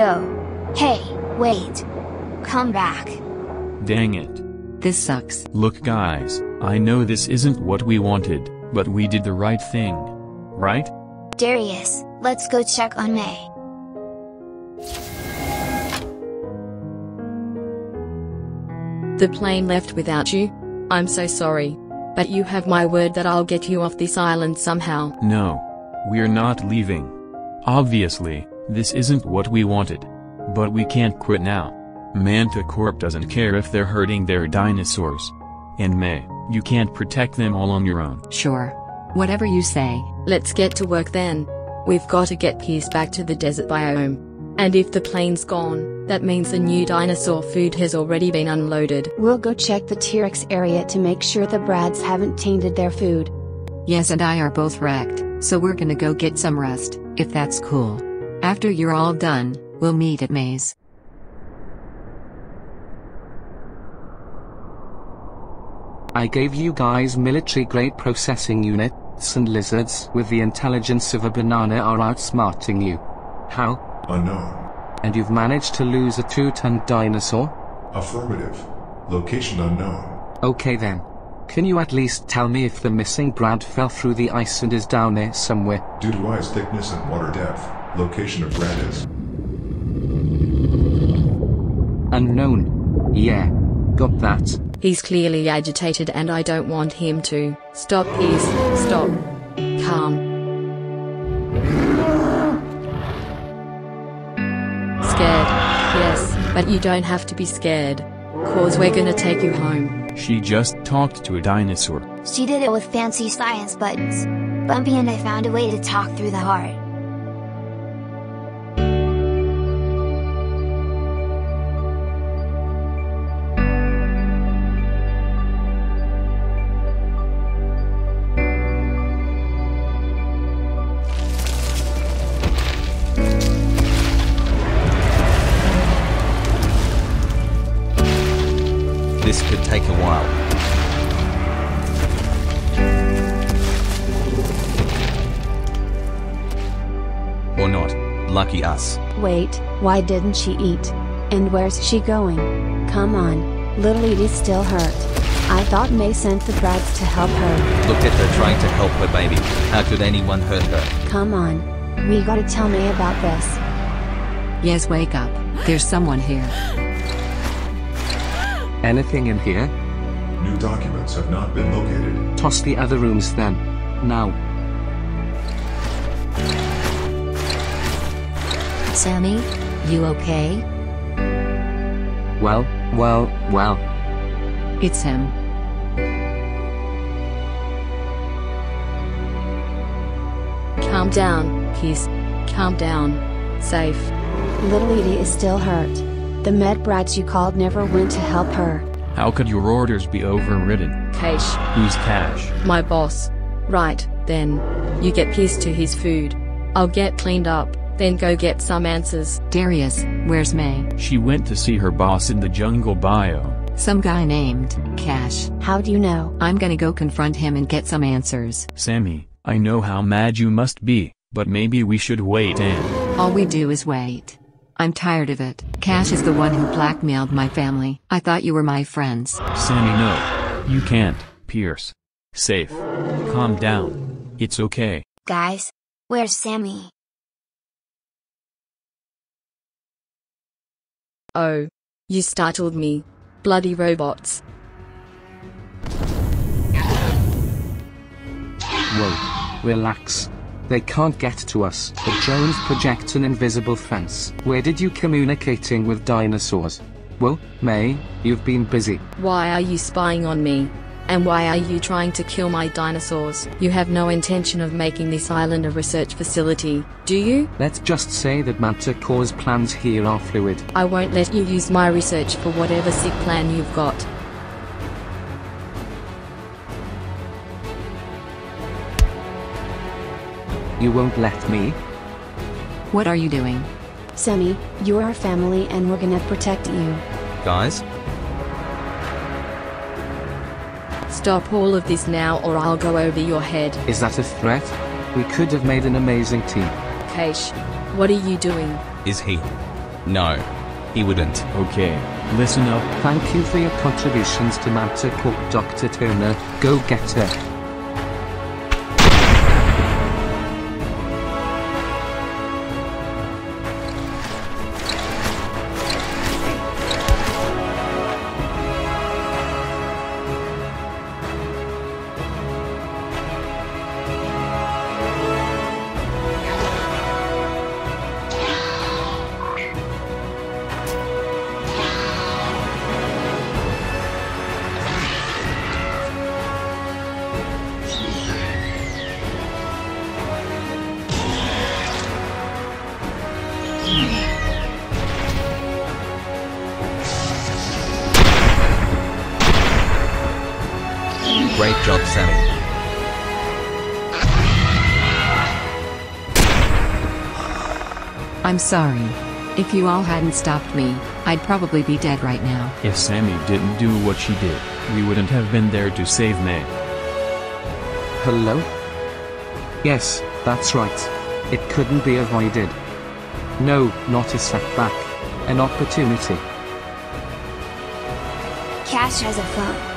No. Hey, wait. Come back. Dang it. This sucks. Look guys, I know this isn't what we wanted, but we did the right thing. Right? Darius, let's go check on Mae. The plane left without you? I'm so sorry. But you have my word that I'll get you off this island somehow. No. We're not leaving. Obviously, this isn't what we wanted. But we can't quit now. Mantah Corp doesn't care if they're hurting their dinosaurs. And Mae, you can't protect them all on your own. Sure. Whatever you say. Let's get to work then. We've got to get Pierce back to the desert biome. And if the plane's gone, that means the new dinosaur food has already been unloaded. We'll go check the T-Rex area to make sure the Brads haven't tainted their food. Yaz and I are both wrecked, so we're gonna go get some rest, if that's cool. After you're all done, we'll meet at Mae's. I gave you guys military-grade processing units and lizards with the intelligence of a banana are outsmarting you. How? Unknown. And you've managed to lose a two-ton dinosaur? Affirmative. Location unknown. Okay then. Can you at least tell me if the missing Brad fell through the ice and is down there somewhere? Due to ice thickness and water depth, location of Brad is Unknown. Yeah. Got that. He's clearly agitated and I don't want him to. Stop, please. Stop. Calm. Scared. Yes, but you don't have to be scared. Cause we're gonna take you home. She just talked to a dinosaur. She did it with fancy science buttons. Bumpy and I found a way to talk through the heart. Take a while. Or not. Lucky us. Wait, why didn't she eat? And where's she going? Come on, little Edie's still hurt. I thought Mae sent the Brads to help her. Look at her trying to help her baby. How could anyone hurt her? Come on. We gotta tell Mae about this. Yaz, wake up. There's someone here. Anything in here? New documents have not been located. Toss the other rooms then. Now. Sammy? You okay? Well, well, well. It's him. Calm down, Pierce. Calm down. Safe. Little Edie is still hurt. The med Brads you called never went to help her. How could your orders be overridden? Kash. Who's Kash? My boss. Right, then. You get Pierce to his food. I'll get cleaned up, then go get some answers. Darius, where's Mae? She went to see her boss in the jungle bio. Some guy named Kash. How do you know? I'm gonna go confront him and get some answers. Sammy, I know how mad you must be, but maybe we should wait and. All we do is wait. I'm tired of it. Kash is the one who blackmailed my family. I thought you were my friends. Sammy, no. You can't, Pierce. Safe. Calm down. It's okay. Guys, where's Sammy? Oh. You startled me. Bloody robots. Whoa. Relax. They can't get to us. The drones project an invisible fence. Where did you communicating with dinosaurs? Well, Mae, you've been busy. Why are you spying on me? And why are you trying to kill my dinosaurs? You have no intention of making this island a research facility, do you? Let's just say that Mantah Corp's plans here are fluid. I won't let you use my research for whatever sick plan you've got. You won't let me? What are you doing? Sammy, you're our family and we're gonna protect you. Guys? Stop all of this now or I'll go over your head. Is that a threat? We could have made an amazing team. Kash, what are you doing? Is he? No. He wouldn't. Okay, listen up. Thank you for your contributions to Mantah Corp, Dr. Turner. Go get her. Great job, Sammy. I'm sorry. If you all hadn't stopped me, I'd probably be dead right now. If Sammy didn't do what she did, we wouldn't have been there to save Mae. Hello? Yes, that's right. It couldn't be avoided. No, not a setback. An opportunity. Kash has a phone.